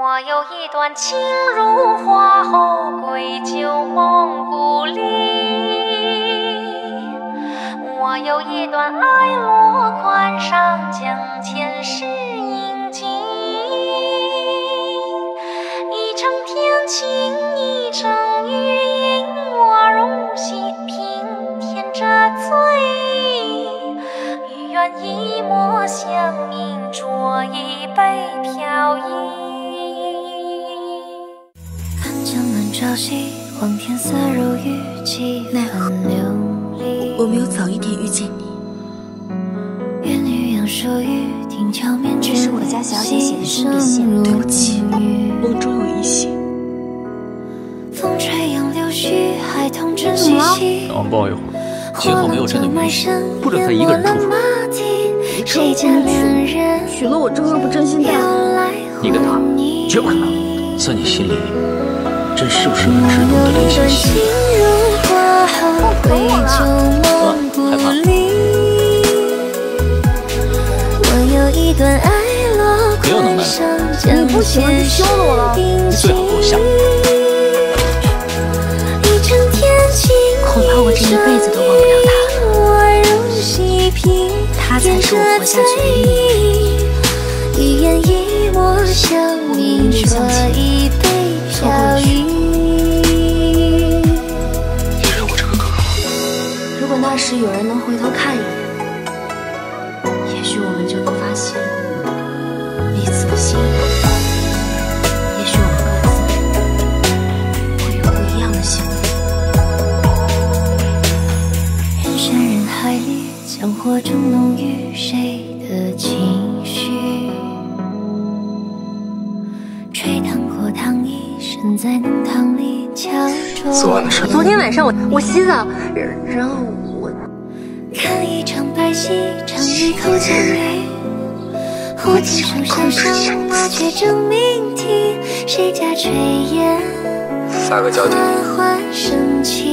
我有一段情如花后归旧梦故里，我有一段爱落款上将前世印记，一程天晴，一程雨阴，我入戏平添着醉意，与愿一抹香茗，酌一杯飘逸。朝夕，望天色如雨，几分流离。我没有早一点遇见你。愿女阳守于亭桥面，这是我家小姐写的亲笔信，对不起，梦中有一些。风吹杨柳絮，孩童真嬉戏。等我抱一会儿。今后没有朕的允许，不准他一个人出府。谁家恋人娶了我不真心大你跟他绝不可能。在你心里。朕是不是个值得的怜惜？啊，害怕？没有能耐你不喜欢就休了我了。你最好给我下。恐怕我这一辈子都忘不了他。他才是我活下去的意义。一相信。飘逸。你认我这个哥哥吗？如果那时有人能回头看一眼，也许我们就能发现彼此的心。也许我们各自会有不一样的幸福。人山人海里，江火中浓郁谁的情椅。身在弄堂里敲钟。昨晚的事。昨天晚上我我洗澡，然后我看一场白戏，尝一口江鱼。胡琴手上上麻雀争鸣啼，谁家炊烟？撒个娇缓缓升起。